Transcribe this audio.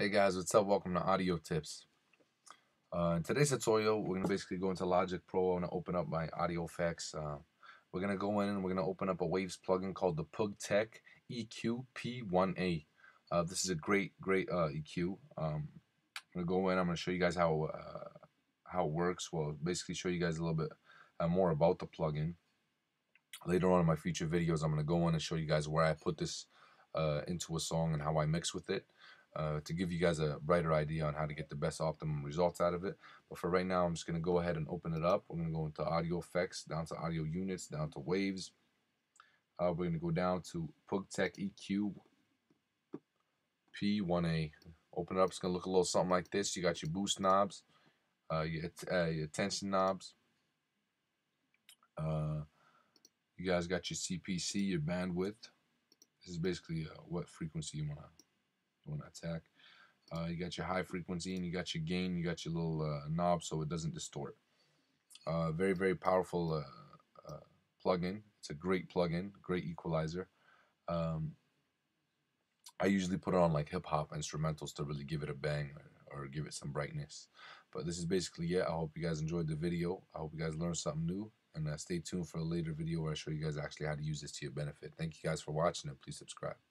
Hey guys, what's up? Welcome to Audio Tips. Uh, in today's tutorial, we're going to basically go into Logic Pro. I'm going to open up my audio effects. Uh, we're going to go in and we're going to open up a Waves plugin called the PuigTec EQ P1A. Uh, this is a great, great uh, EQ. Um, I'm going to go in. I'm going to show you guys how uh, how it works. Well, basically show you guys a little bit uh, more about the plugin. Later on in my future videos, I'm going to go in and show you guys where I put this into a song and how I mix with it uh, to give you guys a brighter idea on how to get the best optimum results out of it. But for right now, I'm just going to go ahead and open it up. We're going to go into audio effects, down to audio units, down to waves. Uh, we're going to go down to PuigTec EQ P1A. Open it up. It's going to look a little something like this. You got your boost knobs, uh, your, uh, your tension knobs. Uh, you guys got your CPS, your bandwidth. This is basically uh, what frequency you want to want to attack. Uh, you got your high frequency and you got your gain. You got your little uh, knob so it doesn't distort. Uh, very very powerful uh, uh, plugin. It's a great plugin, great equalizer. Um, I usually put it on like hip hop instrumentals to really give it a bang or, or give it some brightness. But this is basically it. I hope you guys enjoyed the video. I hope you guys learned something new. And uh, stay tuned for a later video where I show you guys actually how to use this to your benefit. Thank you guys for watching and please subscribe.